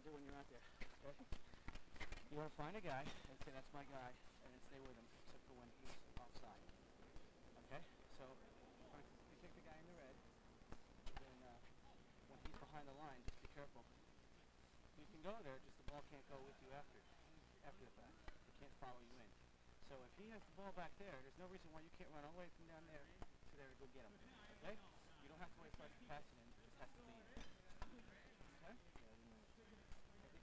to do when you're out there. Okay? You ought to find a guy and say, that's my guy, and then stay with him, except for when he's offside. Okay? So, you take the guy in the red, then uh, when he's behind the line, just be careful. You can go there, just the ball can't go with you after, after the fact. It can't follow you in. So if he has the ball back there, there's no reason why you can't run all the way from down there to there to go get him. Okay? You don't have to wait for us to pass it in. It just has to be in. Okay? I think you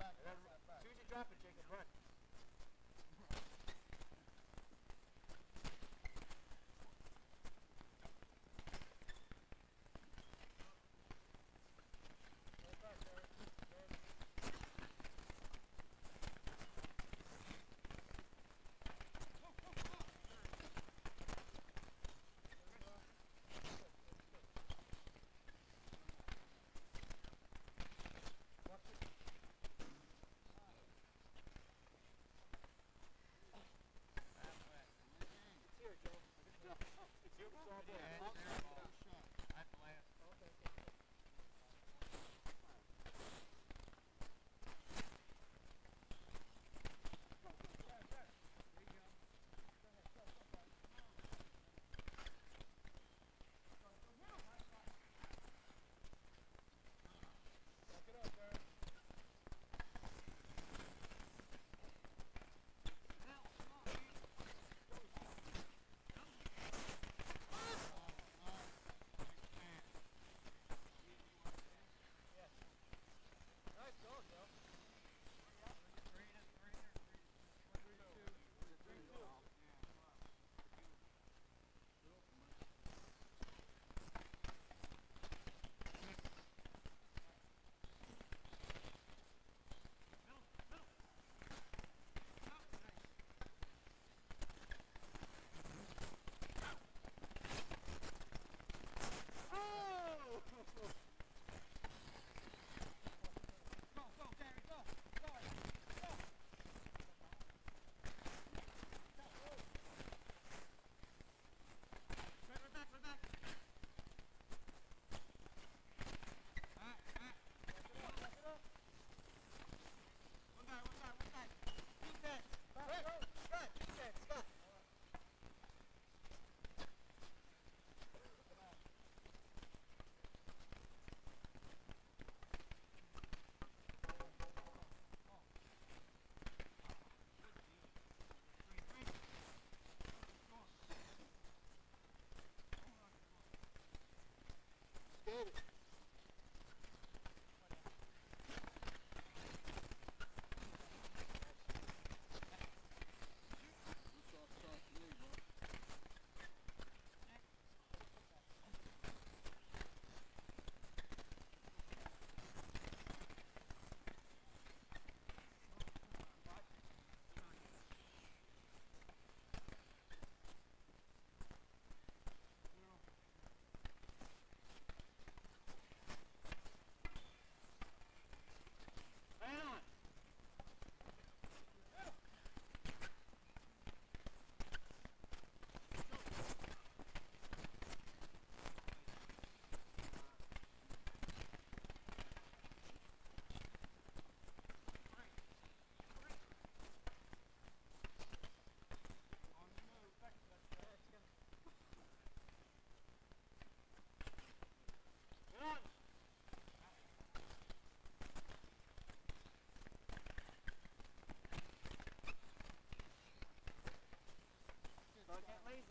Soon as you drop it, Jacob, run.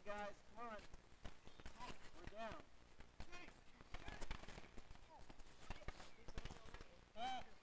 guys. Come on. We're down. Ah.